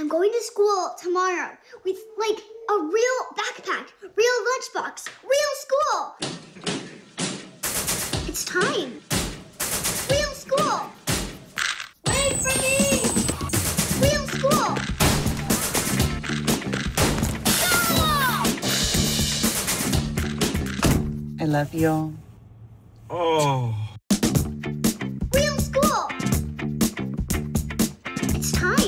I'm going to school tomorrow with like a real backpack, real lunchbox, real school. It's time. Real school. Wait for me. Real school. Go! I love you all. Oh. Real school. It's time.